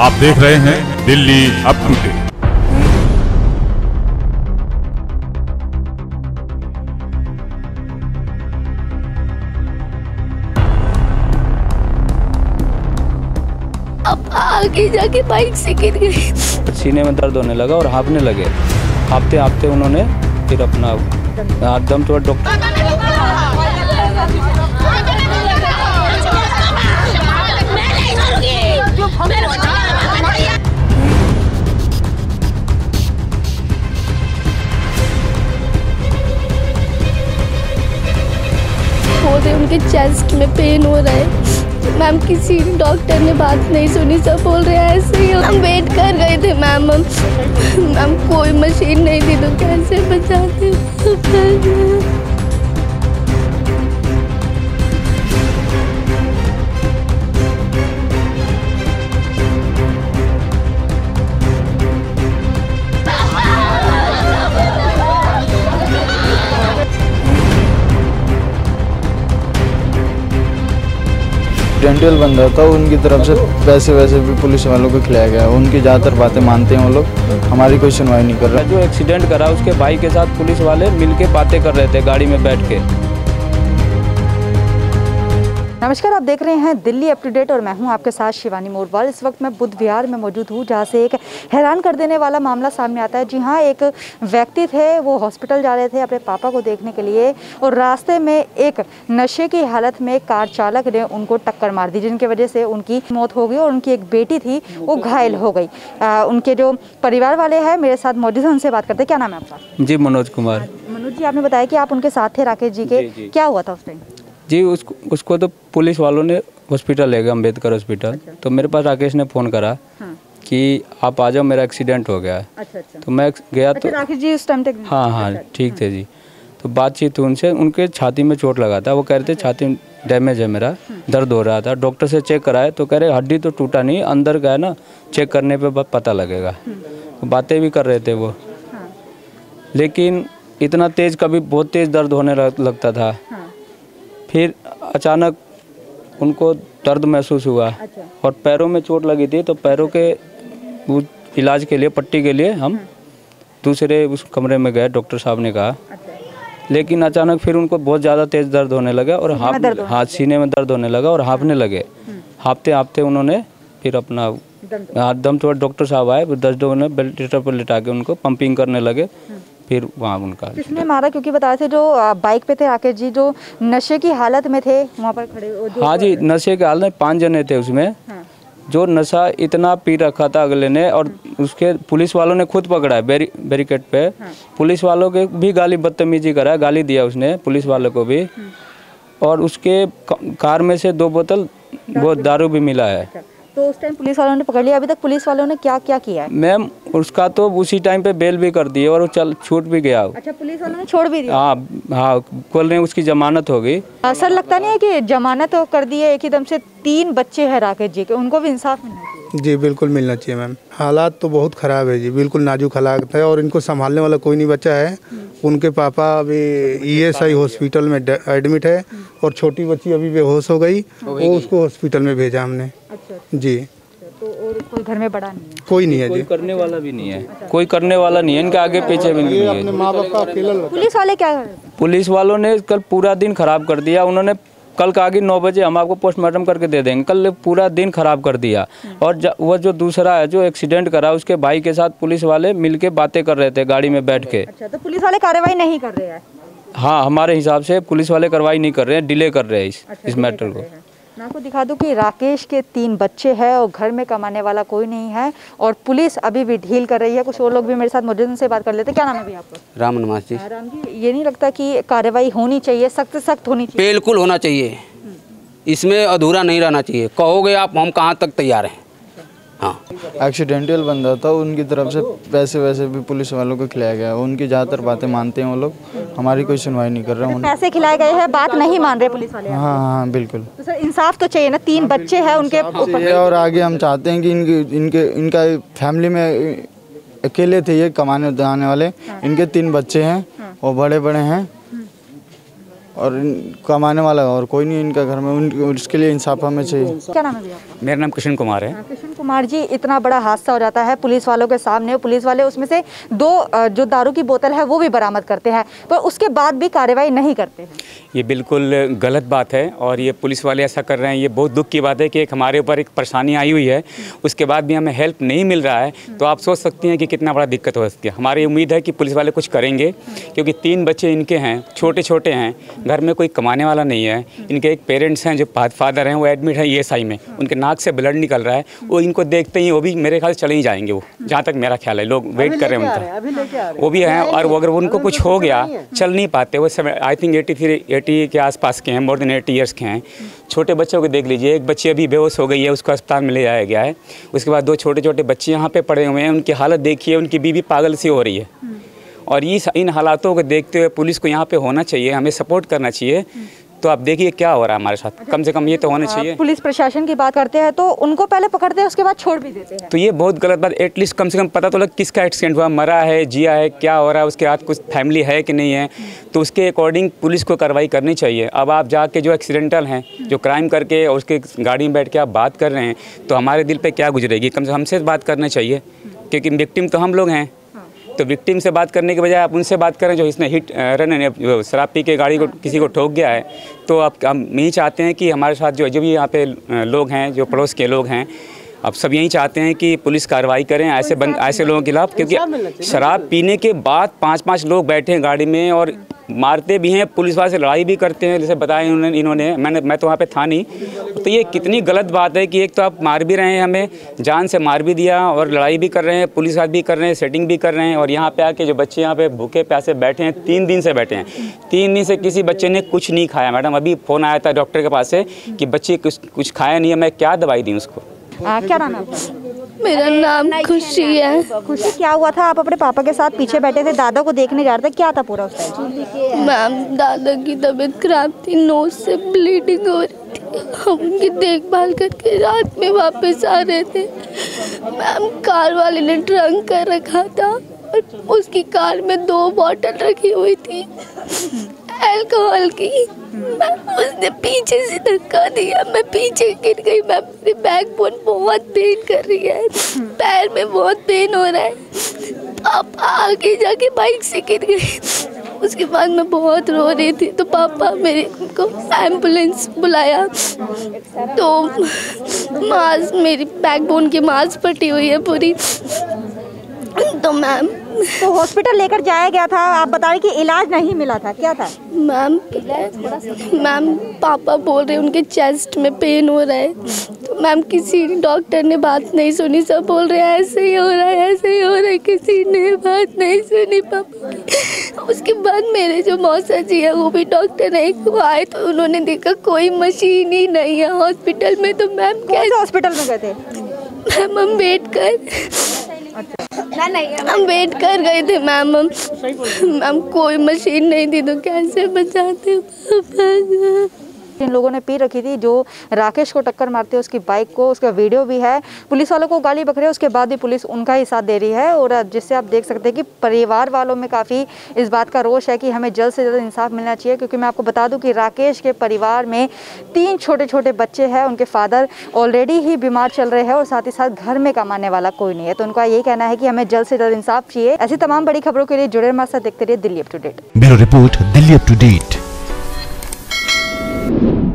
आप देख रहे हैं दिल्ली अप टू डेट अब आगे जाके बाइक से गिर गई। सीने में दर्द होने लगा और हाँफने लगे। हाँफते हाँफते उन्होंने फिर अपना हाँ, दम तोड़ डॉक्टर बोल रहे उनके चेस्ट में पेन हो रहा है। मैम किसी डॉक्टर ने बात नहीं सुनी, सब बोल रहे हैं, ऐसे ही हम वेट कर रहे थे मैम हम मैम कोई मशीन नहीं थी तो कैसे बचाते? डेंटल बंदा था उनकी तरफ़ से पैसे वैसे भी पुलिस वालों को खिलाया गया उनकी ज़्यादातर बातें मानते हैं वो लोग। हमारी कोई सुनवाई नहीं कर रहे। जो एक्सीडेंट करा, उसके भाई के साथ पुलिस वाले मिल बातें कर रहे थे गाड़ी में बैठ के। नमस्कार आप देख रहे हैं दिल्ली अप टू डेट और मैं हूँ आपके साथ शिवानी मोरवाल। इस वक्त मैं बुद्ध विहार में मौजूद हूँ जहाँ से एक हैरान कर देने वाला मामला सामने आता है। जी हाँ एक व्यक्ति थे वो हॉस्पिटल जा रहे थे अपने पापा को देखने के लिए और रास्ते में एक नशे की हालत में कार चालक ने उनको टक्कर मार दी जिनकी वजह से उनकी मौत हो गई और उनकी एक बेटी थी वो घायल हो गई। आ, उनके जो परिवार वाले हैं मेरे साथ मौजूद हैं उनसे बात करते क्या नाम है आपका? जी मनोज कुमार। मनोज जी आपने बताया कि आप उनके साथ थे राकेश जी के। क्या हुआ था उस टाइम? जी उसको उसको तो पुलिस वालों ने हॉस्पिटल ले गए अंबेडकर हॉस्पिटल। अच्छा। तो मेरे पास राकेश ने फ़ोन करा हाँ। कि आप आ जाओ मेरा एक्सीडेंट हो गया है। अच्छा अच्छा। तो मैं गया तो अच्छा राकेश जी उस टाइम तक हाँ हाँ ठीक थे जी। तो बातचीत हुई उनसे उनके छाती में चोट लगा था। वो कह रहे थे छाती में डैमेज है मेरा दर्द हो रहा था। डॉक्टर से चेक कराए तो कह रहे हड्डी तो टूटा नहीं अंदर है ना चेक करने पे पता लगेगा। तो बातें भी कर रहे थे वो। हाँ। लेकिन इतना तेज़ कभी बहुत तेज़ दर्द होने लगता था। हाँ फिर अचानक उनको दर्द महसूस हुआ अच्छा। और पैरों में चोट लगी थी तो पैरों के इलाज के लिए पट्टी के लिए हम दूसरे उस कमरे में गए डॉक्टर साहब ने कहा। अच्छा। लेकिन अचानक फिर उनको बहुत ज़्यादा तेज़ दर्द होने लगा और हाँफ हाथ सीने में दर्द होने लगा और हाँफने लगे। हाँफते हाँफते उन्होंने फिर अपना दम हाथ दम तोड़ डॉक्टर साहब आए फिर दस लोगों ने बेल्टेटर पर लिटा के उनको पंपिंग करने लगे। फिर वहाँ उनका किसने मारा क्योंकि बता रहे थे जो बाइक पे थे राकेश जी जो नशे की हालत में थे वहाँ पर खड़े हाँ जी नशे के हालत में पाँच जने थे उसमें। हाँ। जो नशा इतना पी रखा था अगले ने और उसके पुलिस वालों ने खुद पकड़ा है बैरी बैरिकेड पे। पुलिस वालों के भी गाली बदतमीजी करा गाली दिया उसने पुलिस वालों को भी। और उसके कार में से दो बोतल वो दारू भी मिला है। अच्छा। तो उस टाइम पुलिस वालों ने पकड़ लिया। अभी तक पुलिस वालों ने क्या क्या किया है? मैम उसका तो उसी टाइम पे बेल भी कर दी और वो चल छूट भी गया। अच्छा पुलिस वालों ने छोड़ भी दिया? हाँ हाँ बोल रहे उसकी जमानत हो गई। सर लगता नहीं है कि जमानत तो कर दी है एक ही दम से तीन बच्चे है राकेश जी के उनको भी इंसाफ मिलना चाहिए। जी बिल्कुल मिलना चाहिए मैम। हालात तो बहुत ख़राब है जी बिल्कुल नाजुक हालात है और इनको संभालने वाला कोई नहीं बचा है। उनके पापा अभी ईएसआई हॉस्पिटल में एडमिट है और छोटी बच्ची अभी बेहोश हो गई वो उसको हॉस्पिटल में भेजा हमने। जी। तो और कोई घर में बड़ा नहीं है? कोई नहीं है कोई जी करने वाला भी नहीं है। कोई करने वाला नहीं है। इनके आगे पीछे भी नहीं है। माँ बाप का अकेला लड़का। पुलिस वाले क्या कर रहे थे? पुलिस वालों ने कल पूरा दिन खराब कर दिया। उन्होंने कल कहा कि नौ बजे हम आपको पोस्टमार्टम करके दे देंगे। कल पूरा दिन खराब कर दिया। और ज- वो जो दूसरा है जो एक्सीडेंट करा उसके भाई के साथ पुलिस वाले मिलके बातें कर रहे थे गाड़ी में बैठ के। अच्छा तो पुलिस वाले कार्रवाई नहीं कर रहे हैं? हाँ हमारे हिसाब से पुलिस वाले कार्रवाई नहीं कर रहे हैं डिले कर रहे हैं इस अच्छा, इस मैटर को। मैं आपको दिखा दूँ कि राकेश के तीन बच्चे हैं और घर में कमाने वाला कोई नहीं है और पुलिस अभी भी ढील कर रही है। कुछ और लोग भी मेरे साथ मौजूद से उनसे बात कर लेते हैं। क्या नाम है भी आपको? राम नमाज़ जी। राम जी ये नहीं लगता कि कार्रवाई होनी चाहिए सख्त सख्त होनी चाहिए? बिल्कुल होना चाहिए। इसमें अधूरा नहीं रहना चाहिए। कहोगे आप हम कहाँ तक तैयार हैं? हाँ। एक्सीडेंटल बंदा था उनकी तरफ़ से पैसे वैसे भी पुलिस वालों को खिलाया गया। उनकी ज़्यादातर बातें मानते हैं वो लोग हमारी कोई सुनवाई नहीं कर रहे उन पैसे खिलाए गए हैं बात नहीं मान रहे पुलिस वाले। हाँ हाँ बिल्कुल। तो सर इंसाफ तो चाहिए ना तीन बच्चे हैं उनके ऊपर और आगे हम चाहते हैं कि इनकी इनके इनका फैमिली में अकेले थे ये कमाने दाने वाले। इनके तीन बच्चे हैं और बड़े बड़े हैं। और कमाने वाला और कोई नहीं इनका घर में उन, उसके लिए इंसाफ हमें चाहिए। क्या नाम है भैया मेरा नाम कृष्ण कुमार है। हाँ, कृष्ण कुमार जी इतना बड़ा हादसा हो जाता है पुलिस वालों के सामने पुलिस वाले उसमें से दो जो दारू की बोतल है वो भी बरामद करते हैं पर उसके बाद भी कार्रवाई नहीं करते हैं। ये बिल्कुल गलत बात है और ये पुलिस वाले ऐसा कर रहे हैं ये बहुत दुख की बात है कि एक हमारे ऊपर एक परेशानी आई हुई है उसके बाद भी हमें हेल्प नहीं मिल रहा है तो आप सोच सकती हैं कि कितना बड़ा दिक्कत हो सकती है। हमारी उम्मीद है कि पुलिस वाले कुछ करेंगे क्योंकि तीन बच्चे इनके हैं छोटे छोटे हैं घर में कोई कमाने वाला नहीं है। इनके एक पेरेंट्स हैं जो फादर हैं वो एडमिट है ईएसआई में। उनके नाक से ब्लड निकल रहा है। वो इनको देखते ही वो भी मेरे ख्याल से चले ही जाएँगे वो जहाँ तक मेरा ख्याल है। लोग वेट कर रहे हैं उनका। वो भी हैं और वो अगर उनको कुछ हो गया चल नहीं पाते। वो सब I think eighty three eighty के आसपास के हैं मोर देन एटी ईयर्स के हैं। छोटे बच्चों को देख लीजिए एक बच्ची अभी बेहोश हो गई है उसको अस्पताल में ले जाया गया है। उसके बाद दो छोटे छोटे बच्चे यहाँ पे पड़े हुए हैं उनकी हालत देखिए उनकी बीवी पागल सी हो रही है। और इस इन हालातों को देखते हुए पुलिस को यहाँ पे होना चाहिए हमें सपोर्ट करना चाहिए। तो आप देखिए क्या हो रहा है हमारे साथ। कम से कम ये तो होना चाहिए। पुलिस प्रशासन की बात करते हैं तो उनको पहले पकड़ते हैं उसके बाद छोड़ भी देते हैं। तो ये बहुत गलत बात एटलीस्ट कम से कम पता तो लग किसका एक्सीडेंट हुआ मरा है जिया है क्या हो रहा है उसके बाद कुछ फैमिली है कि नहीं है। तो उसके अकॉर्डिंग पुलिस को कार्रवाई करनी चाहिए। अब आप जाके जो एक्सीडेंटल हैं जो क्राइम करके और उसके गाड़ी में बैठ के आप बात कर रहे हैं तो हमारे दिल पर क्या गुजरेगी? कम से कम हमसे बात करना चाहिए क्योंकि विक्टिम तो हम लोग हैं। तो विक्टिम से बात करने के बजाय आप उनसे बात करें जो इसने हिट रन शराब पी के गाड़ी को किसी को ठोक गया है तो आप हम यही चाहते हैं कि हमारे साथ जो जो भी यहाँ पे लोग हैं जो पड़ोस के लोग हैं अब सब यही चाहते हैं कि पुलिस कार्रवाई करें ऐसे बंद ऐसे लोगों के खिलाफ क्योंकि शराब पीने के बाद पाँच पाँच लोग बैठे हैं गाड़ी में और मारते भी हैं, पुलिस वाले से लड़ाई भी करते हैं, जैसे बताया इन्होंने इन्होंने, मैंने, मैं तो वहाँ पे था नहीं। तो ये कितनी गलत बात है कि एक तो आप मार भी रहे हैं हमें, जान से मार भी दिया और लड़ाई भी कर रहे हैं, पुलिस वाले भी कर रहे हैं, सेटिंग भी कर रहे हैं, और यहाँ पे आके जो बच्चे यहाँ पे भूखे प्यासे बैठे हैं, तीन दिन से बैठे हैं। तीन दिन से किसी बच्चे ने कुछ नहीं खाया। मैडम, अभी फ़ोन आया था डॉक्टर के पास से कि बच्चे कुछ कुछ खाया नहीं है, मैं क्या दवाई दी उसको? क्या नाम है मेरा नाम खुशी है। खुशी। क्या हुआ था? आप अपने पापा के साथ पीछे बैठे थे दादा को देखने जा रहे थे क्या था पूरा उस मैम दादा की तबीयत खराब थी नोज़ से ब्लीडिंग हो रही थी। हम उनकी देखभाल करके रात में वापस आ रहे थे। मैम कार वाले ने ट्रंक कर रखा था और उसकी कार में दो बॉटल रखी हुई थी। अल्कोहल की। मैम, उसने पीछे से धक्का दिया। मैं पीछे गिर गई। मैम, मेरी बैक बोन बहुत पेन कर रही है। पैर में बहुत पेन हो रहा है। पापा आगे जाके बाइक से गिर गए उसके बाद मैं बहुत रो रही थी। तो पापा मेरे को एंबुलेंस बुलाया। तो मांस मेरी बैकबोन की मांस फटी हुई है पूरी। तो मैम तो हॉस्पिटल लेकर जाया गया था। आप बता रहे कि इलाज नहीं मिला था। क्या था? मैम मैम पापा बोल रहे उनके चेस्ट में पेन हो रहा है। तो मैम किसी डॉक्टर ने बात नहीं सुनी सब बोल रहे हैं ऐसे ही हो रहा है ऐसे ही हो रहा है। किसी ने बात नहीं सुनी पापा। की उसके बाद मेरे जो मौसा जी है वो भी डॉक्टर है वो आए तो उन्होंने देखा कोई मशीन ही नहीं है हॉस्पिटल में। तो मैम कैसे हॉस्पिटल में गए थे? मैम हम ना नहीं हम वेट कर गए थे मैम हम मैम कोई मशीन नहीं थी तो कैसे बचाते, पापा इन लोगों ने पी रखी थी, जो राकेश को टक्कर मारते उसकी बाइक को, उसका वीडियो भी है। पुलिस वालों को गाली बक रहे उसके बाद भी पुलिस उनका ही साथ दे रही है, और जिससे आप देख सकते हैं कि परिवार वालों में काफ़ी इस बात का रोष है कि हमें जल्द से जल्द इंसाफ मिलना चाहिए, क्योंकि मैं आपको बता दूँ कि राकेश के परिवार में तीन छोटे छोटे बच्चे हैं, उनके फादर ऑलरेडी ही बीमार चल रहे हैं, और साथ ही साथ घर में कमाने वाला कोई नहीं है। तो उनका यही कहना है कि हमें जल्द से जल्द इंसाफ चाहिए। ऐसी तमाम बड़ी खबरों के लिए जुड़े हमारे साथ देखते रहिए Delhi up to date bureau report, Delhi up to date